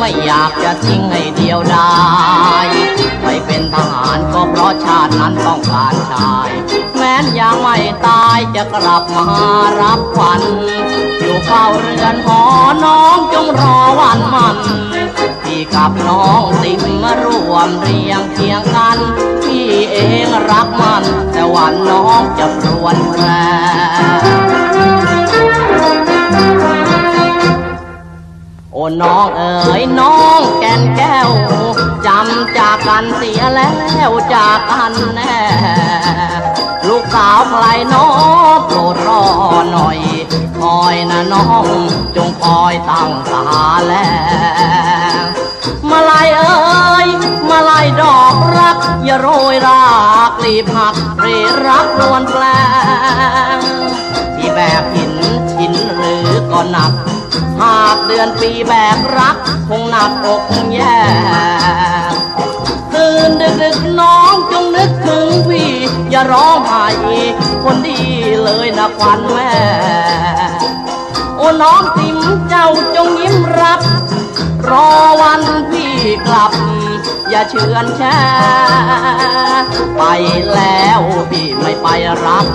ไม่อยากจะทิ้งให้เดียวดายไปเป็นทหารก็เพราะชาตินั้นต้องการชาย แม้นยังไม่ตายจะกลับมารับขวัญอยู่เฝ้าเรือนหอน้องจงรอวันมันพี่กับน้องติมมารวมเรียงเคียงกัน พี่เองรักมัน แต่วันน้องจะรวนแรโน้องเอ๋ยน้องแก่นแก้วจำจากกันเสียแล้วจากกันแน่ลูกสาวใครน้องโปรดรอหน่อยคอยนะน้องจงคอยตั้งตาแลมาลายเอ๋ยมา ดือนปีแบกรัก คงหนักอกแย่ตื่นดึกดึกน้องจงนึกถึงพี่ อย่าร้องไห้คนดีเลยนะควันแม่โอ้น้องติมเจ้าจงยิ้มรับ รอวันพี่กลับ อย่าเชื่อนแช่ไปแล้วพี่ไม่ไปรับ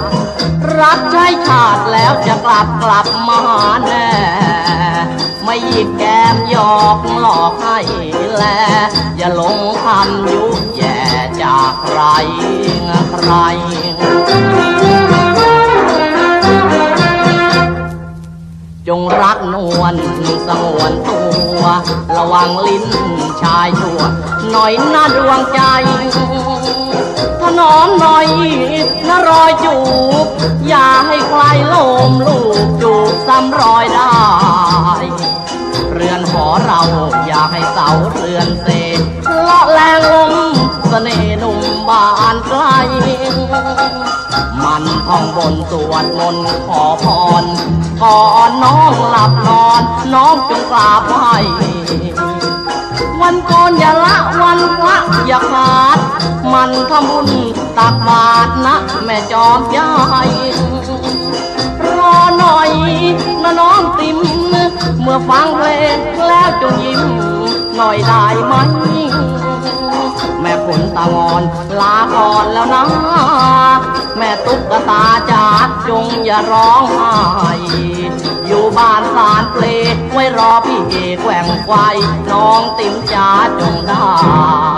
รับใช้ชาติแล้วจะกลับกลับมาแน่ หยิบแก้มหยอกหลอกให้แล อย่าหลงคำยุแย่จากใครใครจงรักนวลสงวนตัว ระวังลิ้นชายชั่ว หน่อยหนะดวงใจถนอมหน่อยนะรอยจูบอย่าให้ใครโลม เราอย่าให้เสาเรือนเศษเลาะแรงลมเสน่ห์หนุ่มบานไกล มันท่องบนสวดมนต์ขอพร ก่อนน้องหลับนอน น้องจงกราบไหววันก่อนอย่าละวันพระอย่าขาด มันทำบุญตักบาตรนะแม่จอมยายรอหน่อยนะน้องติมเมื่อฟังเพลงแล้ว ได้ไหม แม่ผลตางอนลาก่อนแล้วนะ แม่ตุ๊กตาจ๋าจงอย่าร้องไห้อยู่บ้านสารเปลไว้รอพี่เอกแกว่งไกวน้องติ๋มจ๋าจงได้